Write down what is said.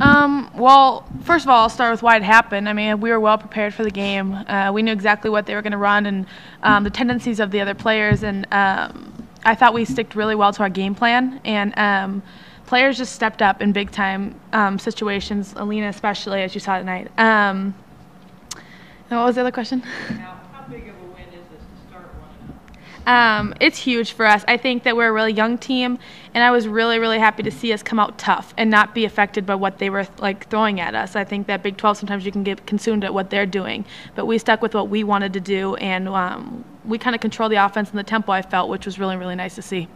Um, well, first of all, I'll start with why it happened. I mean, we were well prepared for the game. Uh, we knew exactly what they were going to run and um, the tendencies of the other players, and um, I thought we sticked really well to our game plan. And um, players just stepped up in big time um, situations. Alina, especially, as you saw tonight. Um, and what was the other question? Now, how big of a win is this to start one and oh? Um, it's huge for us. I think that we're a really young team, and I was really, really happy to see us come out tough and not be affected by what they were like throwing at us. I think that Big 12 sometimes you can get consumed at what they're doing, but we stuck with what we wanted to do, and um, we kind of control the offense and the tempo. I felt, which was really, really nice to see.